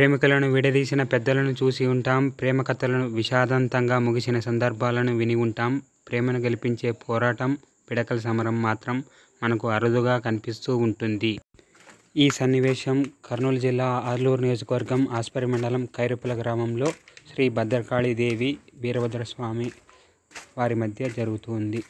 ప్రేమికులను విడదీసిన పెద్దలను చూసి ఉంటాం. ప్రేమ కథలను విషాదంతంగా ముగిసిన సందర్భాలను విని ఉంటాం. ప్రేమను గెలిపించే పోరాటం పిడకల సమరం మాత్రం మనకు అరుదుగా కనిపిస్తూ ఉంటుంది. ఈ సన్నివేశం కర్నూలు జిల్లా ఆర్లూరు నియోజకవర్గం ఆస్పరి మండలం కైరుపల గ్రామంలో శ్రీ భద్రకాళి దేవి వీరభద్రస్వామి వారి మధ్య జరుగుతుంది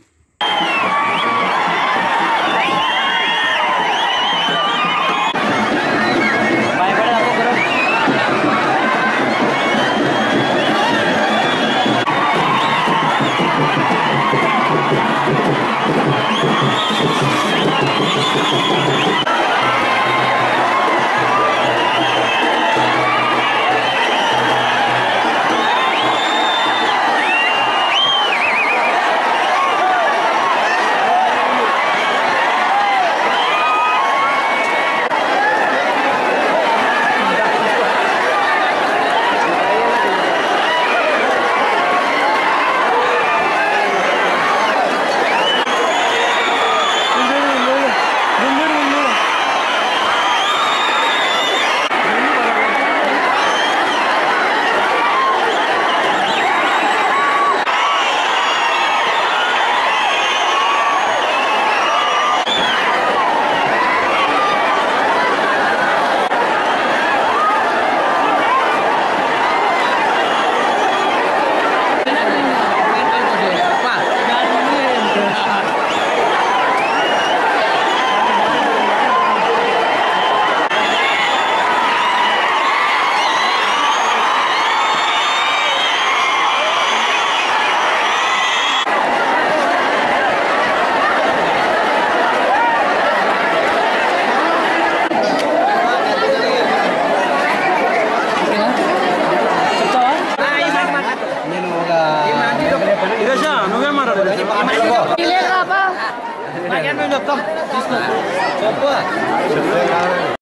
చెప్తాం